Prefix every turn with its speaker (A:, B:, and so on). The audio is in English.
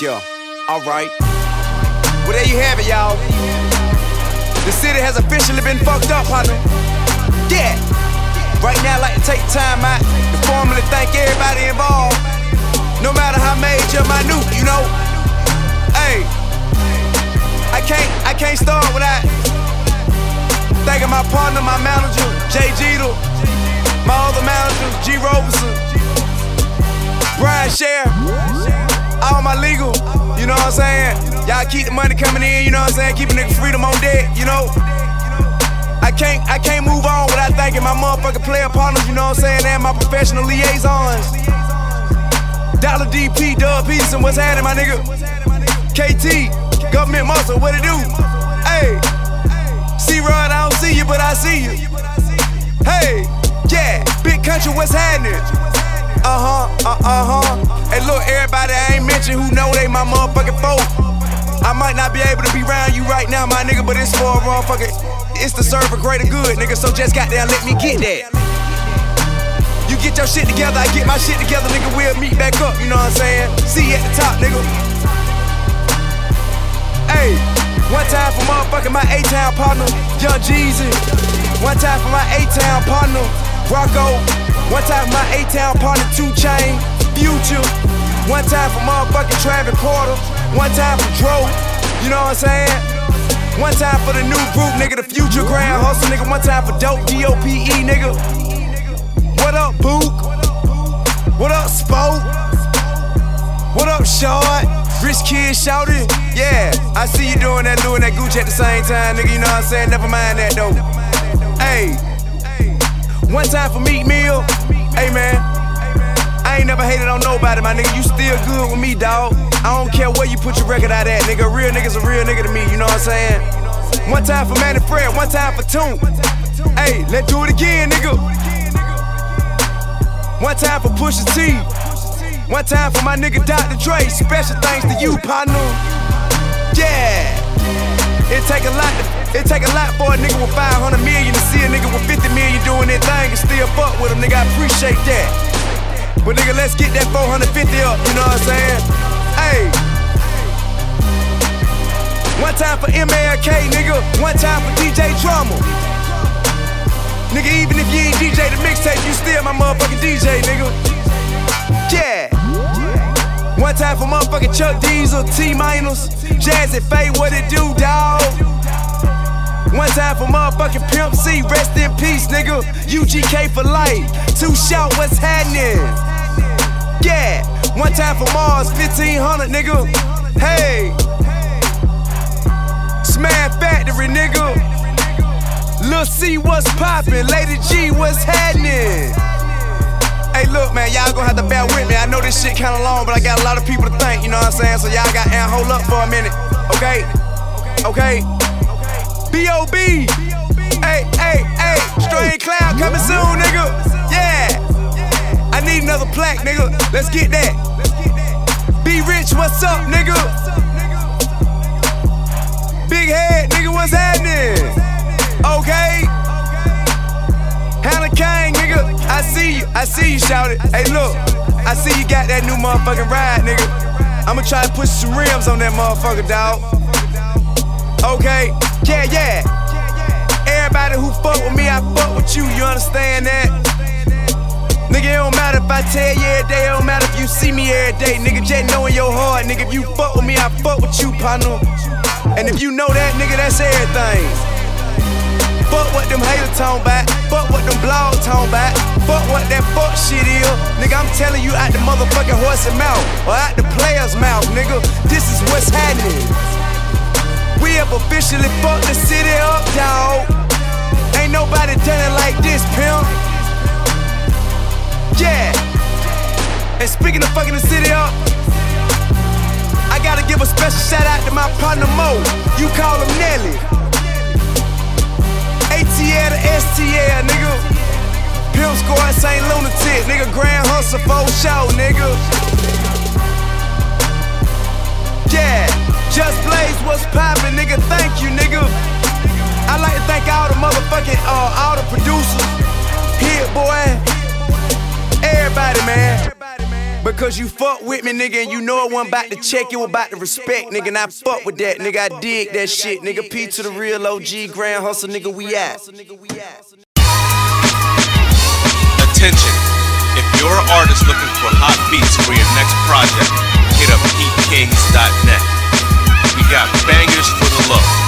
A: Yeah, alright. Well, there you have it, y'all. The city has officially been fucked up, partner. Yeah. Right now, I'd like to take time out to formally thank everybody involved. No matter how major, minute, you know. Hey, I can't, I can't start without thanking my partner, my manager, Jay Jeter, my other managers, G. Roberson, Brian Share, all my legal, you know what I'm saying? Y'all keep the money coming in, you know what I'm saying? Keep a nigga freedom on deck, you know? I can't, I can't move on without thanking my motherfucking player partners, you know what I'm saying? And my professional liaisons. Dollar DP, Dub Peterson, what's happening, my nigga? KT, government muscle, what it do? Hey, C-Rod, I don't see you, but I see you. Hey, yeah, big country, what's happening? Uh-huh, uh-uh-huh. Hey, look, everybody I ain't mentioned who know they my motherfucking foe. I might not be able to be around you right now, my nigga, but it's for a motherfucking, it's to serve a greater good, nigga, so just goddamn let me get that. You get your shit together, I get my shit together, nigga, we'll meet back up, you know what I'm saying? See you at the top, nigga. Hey, one time for motherfucking my A-Town partner, Young Jeezy. One time for my A-Town partner, Rocko. One time for my A-Town partner, 2 Chain, Future. One time for motherfucking Travis Porter. One time for Dro, you know what I'm saying? One time for the new group, nigga, the future grand hustle, nigga. One time for dope, D-O-P-E, nigga. What up, Book? What up, Spoke? What up, Short? Rich kid shouted, yeah. I see you doing that, doing that Gucci at the same time, nigga. You know what I'm saying? Never mind that though. Hey, one time for Meek Mill. Hey man, I ain't never hated on nobody, my nigga. You still good with me, dawg. I don't care where you put your record out at, nigga. Real nigga's a real nigga to me. You know what I'm saying? One time for Mannie Fresh, one time for Toon. Hey, let's do it again, nigga. One time for Pusha T. One time for my nigga Dr. Dre. Special thanks to you, partner. Yeah. It take a lot. To, it take a lot for a nigga with 500 million to see a nigga with 50 million doing their thing and still fuck with him, nigga. I appreciate that. But nigga, let's get that 450 up. You know what I'm saying? Hey. One time for MLK, nigga. One time for DJ Drama. Nigga, even if you ain't DJ the mixtape, you still my motherfucking DJ, nigga. Yeah. One time for motherfucking Chuck Diesel, T Minus, Jazze Pha, what it do, dawg? Time for motherfucking Pimp C, rest in peace, nigga. UGK for life. Two shout, what's happening? Yeah. One time for Mars, 1500, nigga. Hey. Smash Factory, nigga. Lil C, what's poppin'? Lady G, what's happening? Hey, look, man, y'all gonna have to bear with me. I know this shit kinda long, but I got a lot of people to thank, you know what I'm saying? So y'all got to hold up for a minute, okay? Okay? B.O.B. Hey, hey, hey, Straight Cloud coming soon, nigga. Yeah. I need another plaque, nigga. Let's get that. Be rich, what's up, nigga? Big head, nigga, what's happening? Okay. Hannah Kane, nigga. I see you, I see you, shout it. Hey, look, I see you got that new motherfucking ride, nigga. I'ma try to push some rims on that motherfucker, dawg. Okay, yeah, yeah. Everybody who fuck with me, I fuck with you, you understand that? Nigga, it don't matter if I tell you every day, it don't matter if you see me every day. Nigga, just know in your heart, nigga, if you fuck with me, I fuck with you, partner. And if you know that, nigga, that's everything. Fuck what them haters talking about. Fuck what them blogs talking about. Fuck what that fuck shit is. Nigga, I'm telling you out the motherfucking horse's mouth. Or out the player's mouth, nigga. This is what's happening. We have officially fucked the city up, dawg. Ain't nobody done it like this, pimp. Yeah. And speaking of fucking the city up, I gotta give a special shout out to my partner Mo. You call him Nelly. ATL to STL, nigga. Pimp Squad St. Lunatic, nigga. Grand Hustle for show, nigga. What's nigga? Thank you, nigga. I like to thank all the motherfucking, uh, all the producers. Hit boy. Everybody, man. Cause you fuck with me, nigga, and you know it wasn't about to check, you about to respect, nigga. And I fuck with that, nigga. I dig that shit, nigga. P to the real OG, Grand Hustle, nigga, we at.
B: Attention. If you're an artist looking for hot beats for your next project, hit up heatkings.net. We got bangers low.